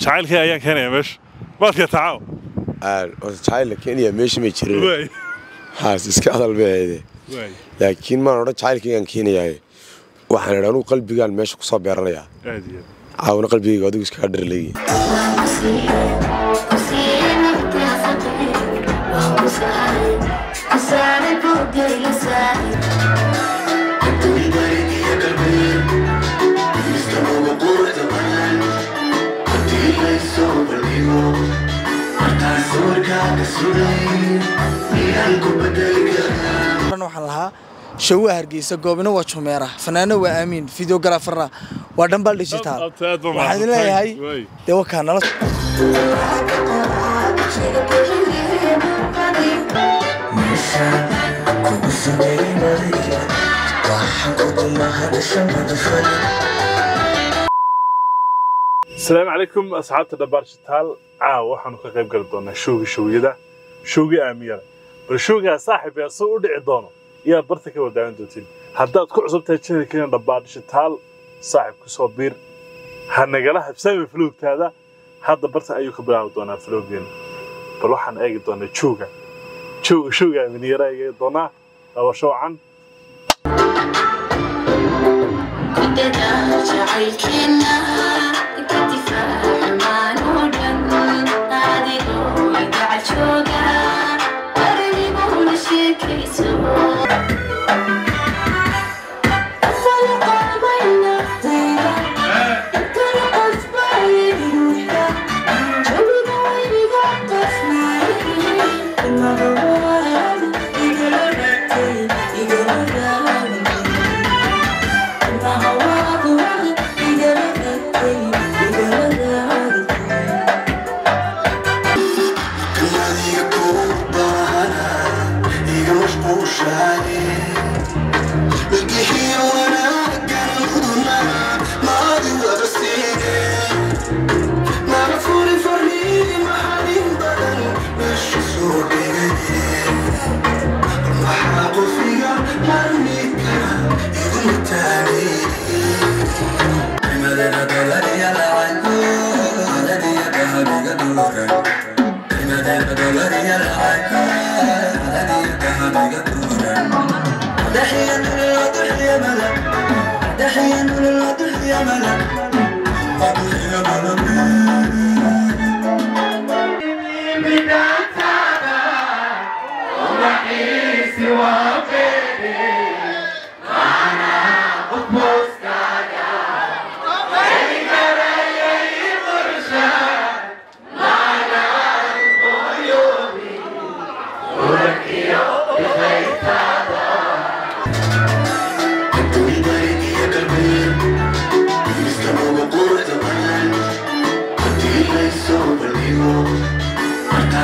jacaylkii ayaan keenaya meesha maadka tacaaw jacayl kenya meesha may jirin haas iska hadal bay ahayde laakiin maan odhan jacaylkaygaan keenayahay waxaan idhi anugu qalbigaan meesha ku soo beeranayaa aad iyo caawina qalbigayga adigu iskaga dharaleeyi waxaan lahaa shawaa hargeysa goobina waa jumeera fanaano waa aamiin fideogaraafarna waa dhambaal baa waxaan leeyahay dee wakaa nala asalaamu calaykum asxaabta dhabaar shitaal. Caawa waxaanu ka qayb gali doonaa showga showyada showgii aamiyada bal showgaa saaxib ee soo u dhici doono iyaa barta ka wadaagan doontiin haddaad ku cusub tahay channelkeena dhabaar shitaal saaxib ku soo biir. Ha nagala habsaami floogtaada hadda barta ayuu ka bilaabi doonaa floogeena bal waxaan eegi doonaa jowga jowga showga aaminiyara eegi doonaa. Dabasho wacan وشعاني بالجحيم وأنا رجع القدماء ماضي ودرسيني ما مفهوم فريقي ما حد يقبل مش سوق ما حاطوا فيا هرميك يقول التاني. مدينة دولارية لعين مدينة ذهبية دولارية حاجة جد وجنان تحية للواضح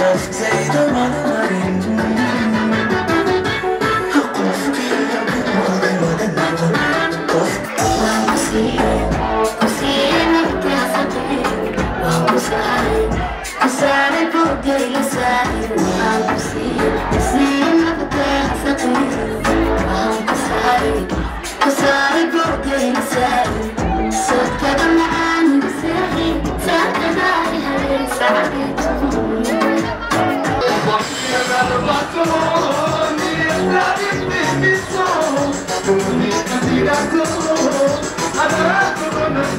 just say the mother money.